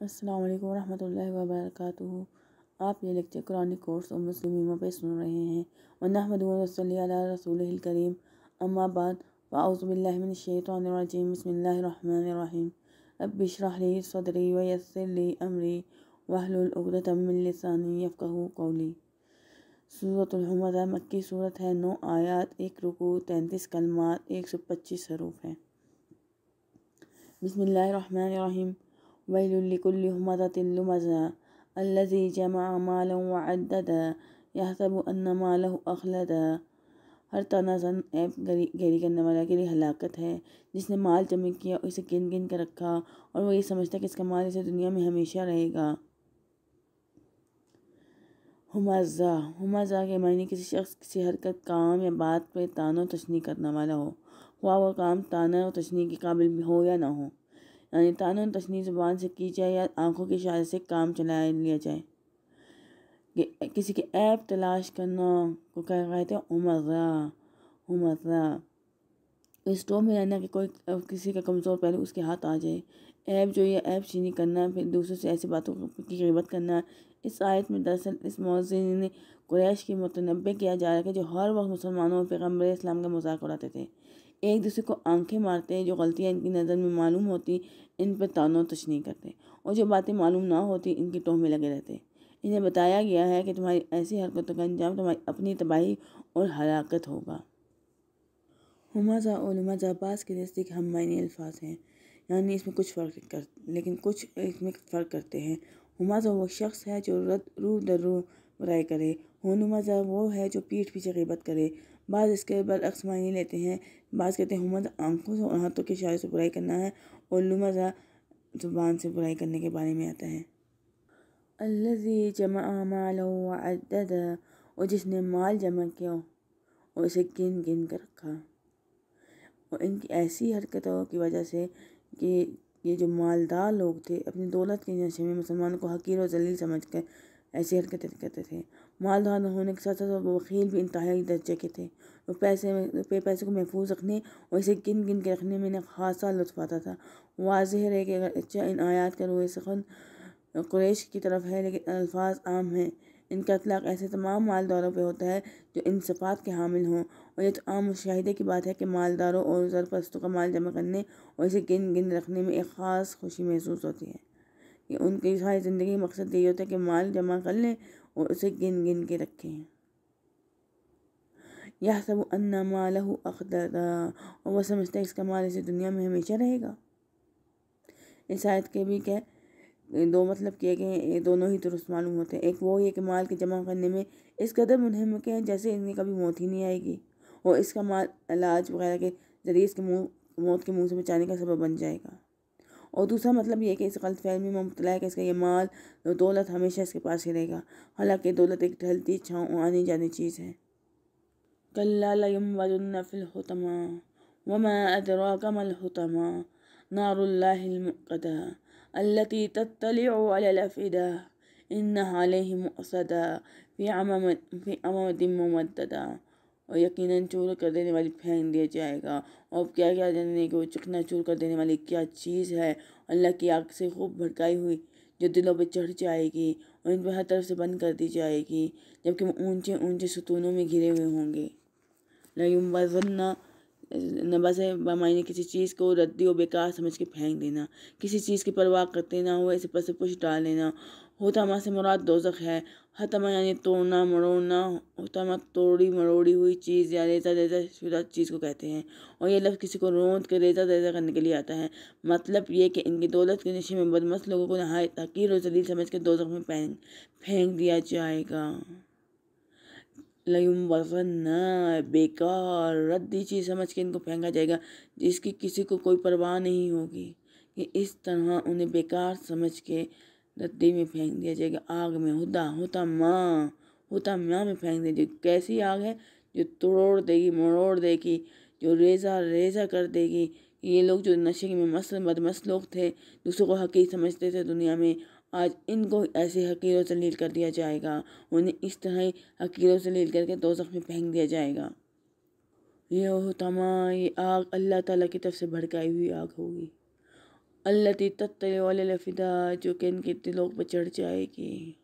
अस्सलाम वालेकुम रहमतुल्लाहि व बरकातुहू आप ये लेक्चर कुरानी कोर्स और मुस्लिम पे सुन रहे हैं। और नहमदुल्ली रसूल करीम। अम्माबाद बाद। फ़ाउज़बिल्लिमिनशैतानिर्रजीम बिस्मिल्लाहिर्रहमानिर्रहीम रब्बि इश्रह ली सदरी व यस्सिर ली अमरी। वहलुल उक़दतम मिन लिसानी यफ़क़हू क़ौली। सूरतुल हुमज़ा मक्की सूरत है। नौ आयात, एक रुकू, तैंतीस कलमात, एक सौ पच्चीस हरूफ हैं। बिस्मिल्लाहिर्रहमानिर्रहीम वैलुल्लिकुल्लि लुमज़ा अल्लज़ी जमअ मालन व अद्ददा यहसबु अन्न मालहु अखलदा हर तनाजन ऐप गरी करने वाला के लिए हलाकत है जिसने माल जमा किया उसे गिन गिन कर रखा और वो ये समझता कि इसका माल इसे दुनिया में हमेशा रहेगा हुमज़ा हुमज़ा के मायने किसी शख्स किसी हरकत काम या बात पर तानो तशनी करने वाला हो हुआ वह काम ताना और तशनी के काबिल हो या ना हो यानी तान तशनी ज़ुबान से की जाए या आँखों के इशारे से काम चला लिया जाए। किसी के ऐप तलाश करना को क्या कहते हैं उमर्रा उमर्रा स्टोव में रहना कि कोई किसी का कमज़ोर पहले उसके हाथ आ जाए। ऐप जो ये ऐप चीनी करना, फिर दूसरों से ऐसी बातों की गिबत करना। इस आयत में दरअसल इस मौजिन ने कुरैश की मुतनबे किया जा रहा है कि जो हर वक्त मुसलमानों और पैगंबर इस्लाम का मज़ाक उड़ाते थे। एक दूसरे को आँखें मारते हैं, जो गलतियाँ इनकी नज़र में मालूम होती, इन पर तानो तशनी करते और जो बातें मालूम ना होती, इनकी टोह में लगे रहते इन्हें बताया गया है कि तुम्हारी ऐसी हरकतों का अंजाम तुम्हारी अपनी तबाही और हलाकत होगा। हुमाजा अब्बास के नज़दीक हम मायने अल्फाज हैं। यानी इसमें कुछ फ़र्क कर, लेकिन कुछ इसमें फ़र्क करते हैं। हुमाजा वो शख्स है जो रद रू दर रू बुराई करे हुनुमाजा वो है जो पीठ पीछे गिबत करे। बाद इसके बरअक्स मायने लेते हैं। बाज़ कहते हैं हुमद आँखों से और हाथों के इशारे से बुराई करना है और लुमज़ा ज़ुबान से बुराई करने के बारे में आता है। अल्लज़ी जमा माल और जिसने माल जमा किया और उसे गिन गिन कर रखा। और इनकी ऐसी हरकतों की वजह से कि ये जो मालदार लोग थे, अपनी दौलत के नशे में मुसलमानों को हकीर और जलील समझ कर ऐसी हरकतें करते थे। माल मालदार होने के साथ साथ वो वकील भी इंतहाई दर्जे के थे। वो पैसे रुपये पैसे को महफूज रखने और इसे गिन गिन के रखने में इन्हें खासा लुत्फ आता था। वाज है कि अगर अच्छा इन आयात का रोए सखन कुरैश की तरफ़ है, लेकिन अल्फाज आम हैं। इनका अतलाक ऐसे तमाम मालदारों पर होता है जो इन सफ़ात के हामिल हों। और ये तो आम मुशाहे की बात है कि मालदारों और ज़रपस्तों का माल जमा करने और इसे गिन गिन रखने में एक ख़ास खुशी महसूस होती है। कि उनकी सारी ज़िंदगी मकसद यही होता है कि माल जमा कर लें और उसे गिन गिन के रखें। यह सब अन्ना मालहू अखदरा और वह समझता है इसका माल इसे दुनिया में हमेशा रहेगा। इस आयत के भी क्या दो मतलब किए गए हैं दोनों ही दुरुस्त मालूम होते हैं। एक वो है कि माल के जमा करने में इस कदर मुनहमक हैं जैसे इनकी कभी मौत ही नहीं आएगी, और इसका माल इलाज वगैरह के ज़रिए इसके मुँह, मौत के मुँह से बचाने का सबब बन जाएगा। और दूसरा मतलब ये है कि इस गलत फहमी में मुबला है कि इसका ये माल दौलत हमेशा इसके पास ही रहेगा। हालाँकि दौलत एक ढलती छाँव आनी जानी चीज़ है। कल्लाफिलहतमा वमा अदराका मलहतमा नारुल्लाहिलमुक़दा अल्लती तत्तलिअफ़िदा इन्नहा अलैहिम मुक़सदा फ़ी अमदिन मुमद्ददा। और यकीनन चूर कर देने वाली फेंक दिया जाएगा। और क्या क्या जानने को चुकना चूर कर देने वाली क्या चीज़ है? अल्लाह की आग से खूब भड़काई हुई, जो दिलों पर चढ़ जाएगी और इन पर हर तरफ़ से बंद कर दी जाएगी, जबकि वो ऊँचे ऊँचे सुतूनों में घिरे हुए होंगे। लयुम वजन्ना नबस है किसी चीज़ को रद्दी और बेकार समझ के फेंक देना, किसी चीज़ की परवाह करते ना हो ऐसे पर से पुश डाल देना होता से मुराद दोजख है। हतमा यानी तोड़ना, मरोड़ना होता तोड़ी, मरोड़ी हुई चीज़ या रेजा रेजा शुदा चीज़ को कहते हैं। और ये लफ्ज़ किसी को रोंद के रेजा रेजा करने के लिए आता है। मतलब ये कि इनकी दौलत के नशे में बदमस लोगों को नहाय हकीर और जलील समझ के दो में फेंक फेंक दिया जाएगा। लयुम वफन्ना बेकार, रद्दी चीज़ समझ के इनको फेंका जाएगा, जिसकी किसी को कोई परवाह नहीं होगी। कि इस तरह उन्हें बेकार समझ के रद्दी में फेंक दिया जाएगा। आग में हुदा होता माँ होता माँ में फेंक दिया जाएगी। कैसी आग है? जो तोड़ देगी, मरोड़ देगी, जो रेजा रेजा कर देगी। ये लोग जो नशे में मस्त, बदमस्त लोग थे, दूसरों को हकीर समझते थे दुनिया में, आज इनको ऐसे हकीरों से लील कर दिया जाएगा। उन्हें इस तरह ही हकीरों से लील करके दो में फेंक दिया जाएगा। ये तमा ये आग अल्लाह ताला की तरफ़ से भड़काई हुई आग होगी। अल्लती तत्तलफ़िदा जो कि इनके दिलों पर चढ़ जाएगी।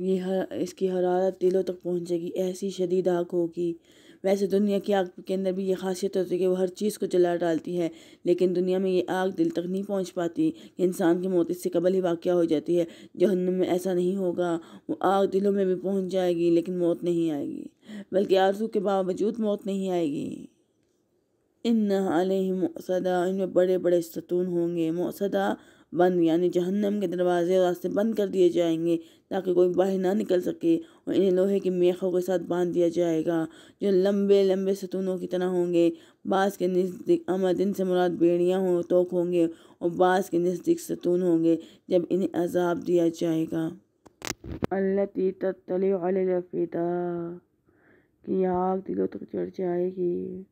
ये हर, इसकी हरारत दिलों तक पहुँचेगी, ऐसी शदीद आग होगी। वैसे दुनिया की आग के अंदर भी ये खासियत होती है कि वो हर चीज़ को जला डालती है, लेकिन दुनिया में ये आग दिल तक नहीं पहुँच पाती। इंसान की मौत इससे कबल ही वाक़ हो जाती है। जहन्नुम में ऐसा नहीं होगा, वो आग दिलों में भी पहुँच जाएगी, लेकिन मौत नहीं आएगी। बल्कि आरज़ू के बावजूद मौत नहीं आएगी। मौसदा इनमें बड़े बड़े सतून होंगे। मौसदा बंद, यानी जहन्नम के दरवाजे और रास्ते बंद कर दिए जाएँगे, ताकि कोई बाहर ना निकल सके और इन्हें लोहे की मेखों के साथ बाँध दिया जाएगा, जो लंबे लंबे सतूनों की तरह होंगे। बास के नज़दीक अमदिन से मुराद बेड़ियाँ हों तोक होंगे और बास के नज़दीक सतून होंगे, जब इन्हें अजाब दिया जाएगा। अल्लती तत्तलिफ़िदा की आग दिलों तक चढ़ जाएगी।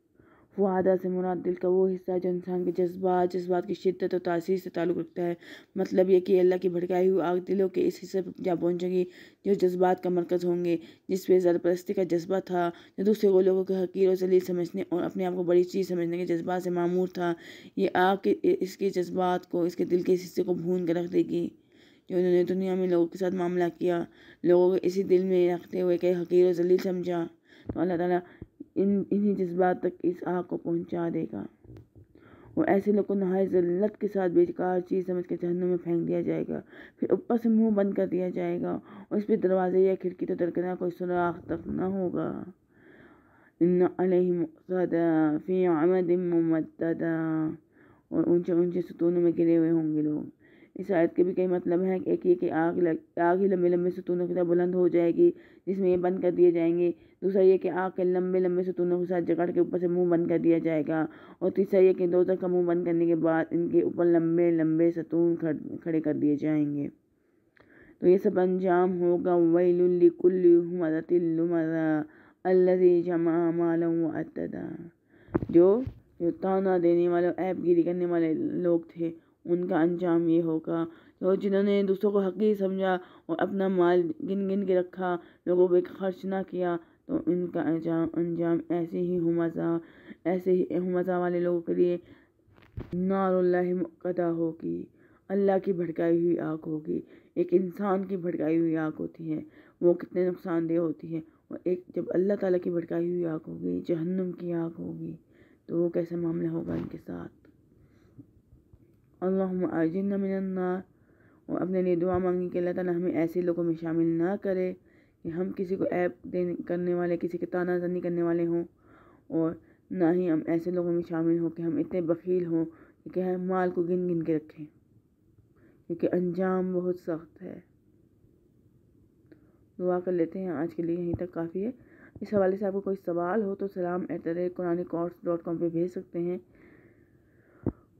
वादा से मुराद दिल का वो हिस्सा जो इंसान के जज्बात जज्बात की शिद्दत और तासीर से ताल्लुक़ रखता है। मतलब ये कि अल्लाह की भड़काई हुई आग दिलों के इस हिस्से पर जा पहुँचेगी, जो जज्बात का मरकज़ होंगे, जिस पर ज़रपरस्ती का जज्बा था, जो दूसरे को लोगों के हकीर और जलील समझने और अपने आप को बड़ी चीज़ समझने के जज्बात से मामूर था। ये आग के इसके जज्बात को, इसके दिल के इस हिस्से को भून कर रख देगी, जो उन्होंने दुनिया में लोगों के साथ मामला किया। लोगों को इसी दिल में रखते हुए कई हकीर और जलील समझा। तो अल्लाह ताला इन, इन्हीं जज्बात तक इस आग को पहुँचा देगा। और ऐसे लोग को नहाय ज़िल्लत के साथ बेकार चीज़ समझ के जहन्नुम में फेंक दिया जाएगा। फिर ऊपर से मुँह बंद कर दिया जाएगा और इस पर दरवाजे या खिड़की तो दरकना कोई सुराख तक न होगा। फ़ी और ऊँचे ऊँचे सतूनों में गिरे हुए होंगे लोग। इस आयत के भी कई मतलब हैं एक ये कि आग लग, आग ही लंबे लंबे सतूनों के साथ बुलंद हो जाएगी, जिसमें ये बंद कर दिए जाएँगे। दूसरा ये कि आग के लंबे लंबे सतूनों के साथ जकड़ के ऊपर से मुँह बंद कर दिया जाएगा। और तीसरा ये कि दो तक का मुँह बंद करने के बाद इनके ऊपर लंबे लंबे सतून खड़े कर दिए जाएँगे। तो ये सब अंजाम होगा। वैलुल्लिकुल्लि जमा मालूम जो जो ताना देने वाले ऐप गिरी करने वाले लोग थे उनका अंजाम ये होगा तो जिन्होंने दूसरों को हकीर समझा और अपना माल गिन गिन के रखा, लोगों पे खर्च ना किया तो उनका अंजाम अंजाम ऐसे ही हुमजा ऐसे ही हुमजा वाले लोगों के लिए नारुल्लाह होगी। अल्लाह की भड़काई हुई आग होगी। एक इंसान की भड़काई हुई आग होती है। वो कितने नुकसानदेह होती है। और एक जब अल्लाह ताला की भड़काई हुई आग होगी, जहन्नुम की आग होगी तो वो कैसा मामला होगा इनके साथ? अल्लाजिन मिनन्नार। और अपने लिए दुआ मांगी कि अल्लाह ताला हमें ऐसे लोगों में शामिल ना करे कि हम किसी को ऐप देने करने वाले, किसी के ताना जनी करने वाले हों। और ना ही हम ऐसे लोगों में शामिल हों कि हम इतने बखील हों कि हम माल को गिन गिन के रखें। क्योंकि अंजाम बहुत सख्त है। दुआ कर लेते हैं, आज के लिए यहीं तक काफ़ी है। इस हवाले से आपको कोई सवाल हो तो सलाम at the rate Qurani course dot com पर भेज सकते हैं।